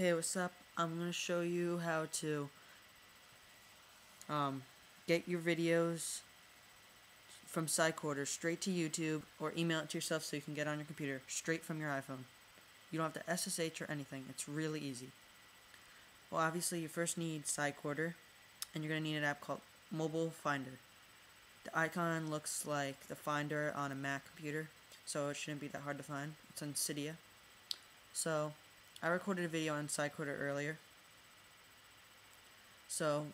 Hey, what's up? I'm going to show you how to um, get your videos from Cycorder straight to YouTube or email it to yourself so you can get on your computer straight from your iPhone. You don't have to SSH or anything. It's really easy. Well, obviously, you first need Cycorder, and you're going to need an app called Mobile Finder. The icon looks like the Finder on a Mac computer, so it shouldn't be that hard to find. It's on Cydia. So, I recorded a video on Cycorder earlier. So,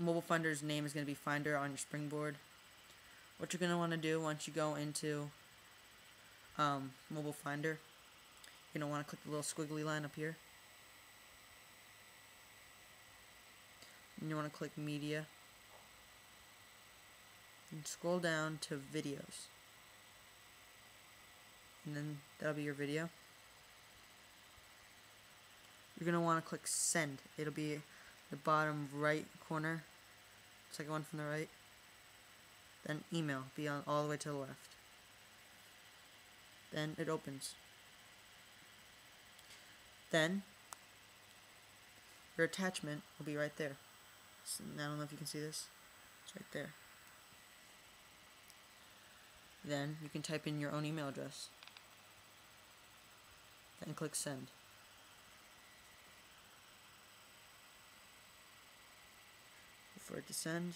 Mobile Finder's name is going to be Finder on your Springboard. What you're going to want to do once you go into um, Mobile Finder, you're going to want to click the little squiggly line up here. And you want to click Media. And scroll down to Videos. And then that'll be your video you're going to want to click send. It'll be the bottom right corner, second one from the right. Then email, be on all the way to the left. Then it opens. Then your attachment will be right there. So, I don't know if you can see this. It's right there. Then you can type in your own email address. Then click send. For it to send.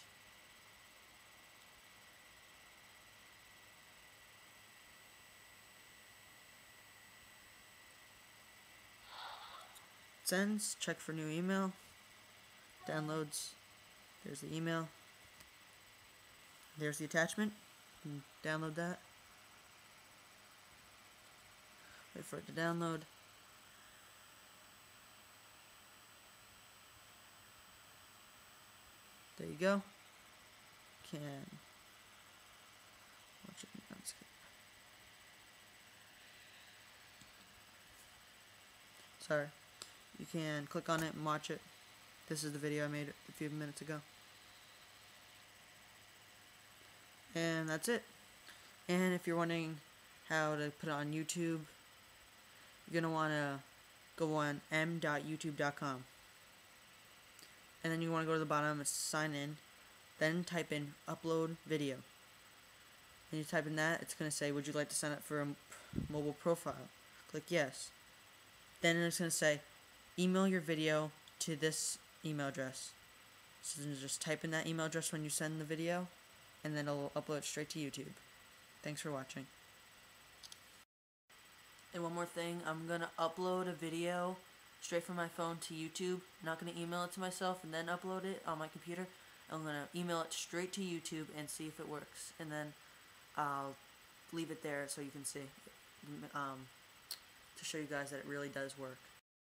Sends, check for new email, downloads, there's the email, there's the attachment, download that, wait for it to download, There you go. Can watch it. Sorry. You can click on it and watch it. This is the video I made a few minutes ago. And that's it. And if you're wondering how to put it on YouTube, you're going to want to go on m.youtube.com and then you want to go to the bottom and sign in then type in upload video. And you type in that it's going to say would you like to sign up for a mobile profile? Click yes. Then it's going to say email your video to this email address. So just type in that email address when you send the video and then it'll upload straight to YouTube. Thanks for watching. And one more thing I'm gonna upload a video straight from my phone to YouTube. I'm not going to email it to myself and then upload it on my computer. I'm going to email it straight to YouTube and see if it works. And then I'll leave it there so you can see um, to show you guys that it really does work.